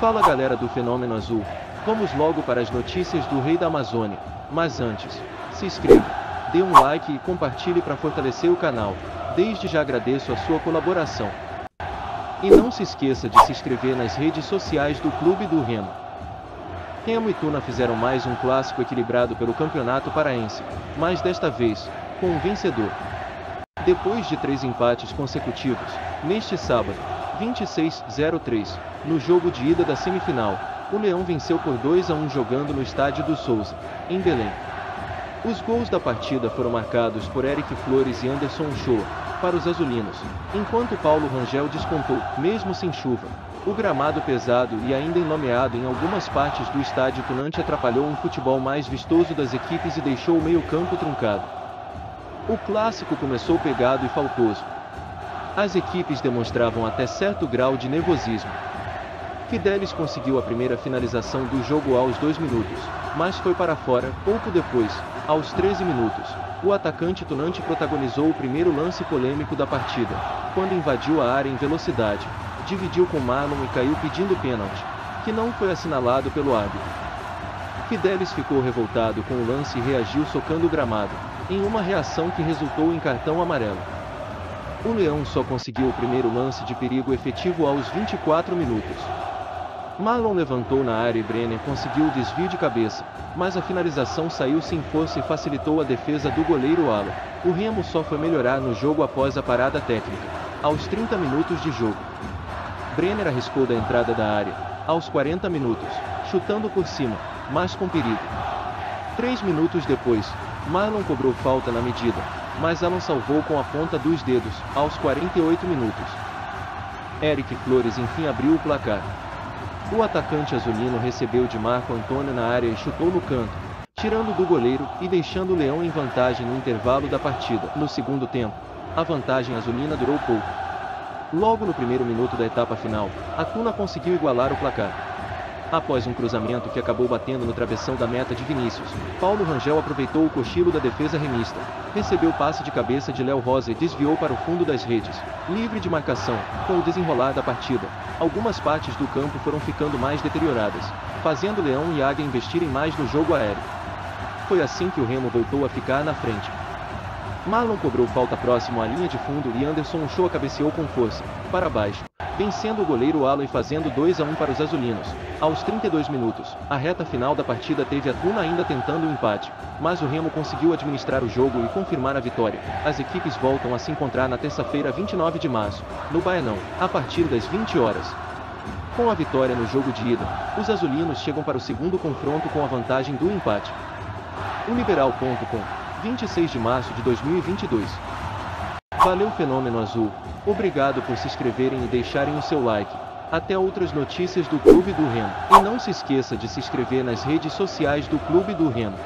Fala galera do Fenômeno Azul, vamos logo para as notícias do Rei da Amazônia, mas antes, se inscreva, dê um like e compartilhe para fortalecer o canal, desde já agradeço a sua colaboração. E não se esqueça de se inscrever nas redes sociais do Clube do Remo. Remo e Tuna fizeram mais um clássico equilibrado pelo Campeonato Paraense, mas desta vez, com um vencedor. Depois de três empates consecutivos, neste sábado, 26-03, no jogo de ida da semifinal, o Leão venceu por 2 a 1 jogando no estádio do Souza, em Belém. Os gols da partida foram marcados por Eric Flores e Anderson Shoa, para os azulinos, enquanto Paulo Rangel descontou, mesmo sem chuva. O gramado pesado e ainda enlomeado em algumas partes do estádio tunante atrapalhou um futebol mais vistoso das equipes e deixou o meio-campo truncado. O clássico começou pegado e faltoso. As equipes demonstravam até certo grau de nervosismo. Fidelis conseguiu a primeira finalização do jogo aos 2 minutos, mas foi para fora, pouco depois, aos 13 minutos. O atacante tunante protagonizou o primeiro lance polêmico da partida, quando invadiu a área em velocidade, dividiu com Marlon e caiu pedindo pênalti, que não foi assinalado pelo árbitro. Fidelis ficou revoltado com o lance e reagiu socando o gramado, em uma reação que resultou em cartão amarelo. O Leão só conseguiu o primeiro lance de perigo efetivo aos 24 minutos. Marlon levantou na área e Brenner conseguiu o desvio de cabeça, mas a finalização saiu sem força e facilitou a defesa do goleiro Ala. O Remo só foi melhorar no jogo após a parada técnica, aos 30 minutos de jogo. Brenner arriscou da entrada da área, aos 40 minutos, chutando por cima, mas com perigo. Três minutos depois, Marlon cobrou falta na medida, mas Alan salvou com a ponta dos dedos, aos 48 minutos. Eric Flores enfim abriu o placar. O atacante azulino recebeu de Marco Antônio na área e chutou no canto, tirando do goleiro e deixando o Leão em vantagem no intervalo da partida. No segundo tempo, a vantagem azulina durou pouco. Logo no primeiro minuto da etapa final, a Tuna conseguiu igualar o placar. Após um cruzamento que acabou batendo no travessão da meta de Vinícius, Paulo Rangel aproveitou o cochilo da defesa remista, recebeu passe de cabeça de Léo Rosa e desviou para o fundo das redes, livre de marcação. Com o desenrolar da partida, algumas partes do campo foram ficando mais deterioradas, fazendo Leão e Águia investirem mais no jogo aéreo. Foi assim que o Remo voltou a ficar na frente. Marlon cobrou falta próximo à linha de fundo e Anderson Uchoa cabeceou com força, para baixo, vencendo o goleiro Alan e fazendo 2 a 1 para os azulinos. Aos 32 minutos, a reta final da partida teve a Tuna ainda tentando o empate, mas o Remo conseguiu administrar o jogo e confirmar a vitória. As equipes voltam a se encontrar na terça-feira 29 de março, no Baianão, a partir das 20 horas. Com a vitória no jogo de ida, os azulinos chegam para o segundo confronto com a vantagem do empate. O Liberal.com, 26 de março de 2022. Valeu Fenômeno Azul, obrigado por se inscreverem e deixarem o seu like. Até outras notícias do Clube do Remo. E não se esqueça de se inscrever nas redes sociais do Clube do Remo.